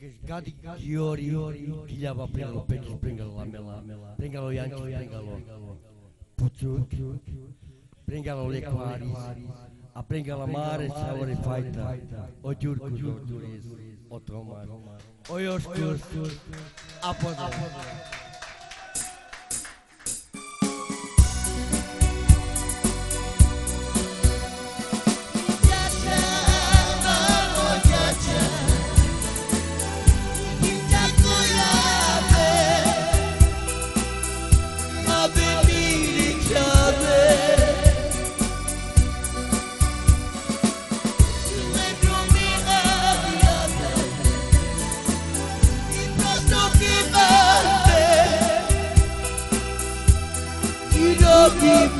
Gadi Giori, Gilhava Pringalo, Petros Pringalo, Lamela, Pringalo Yankee, Pringalo, Putu, Pringalo Lequaris, a Pringalo Mare, Sauri Faita, o Jurkus, o Turis, o Tomar, o deep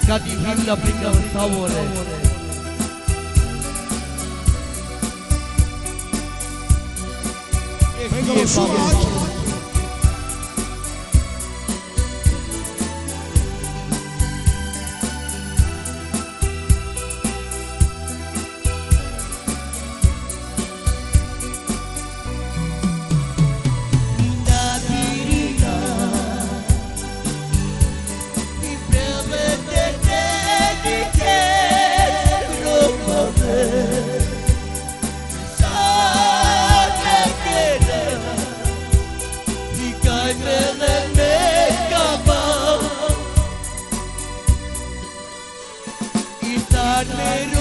Tecate y Birra brinda los sabores. Venga, los admiro.